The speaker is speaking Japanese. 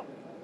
あ。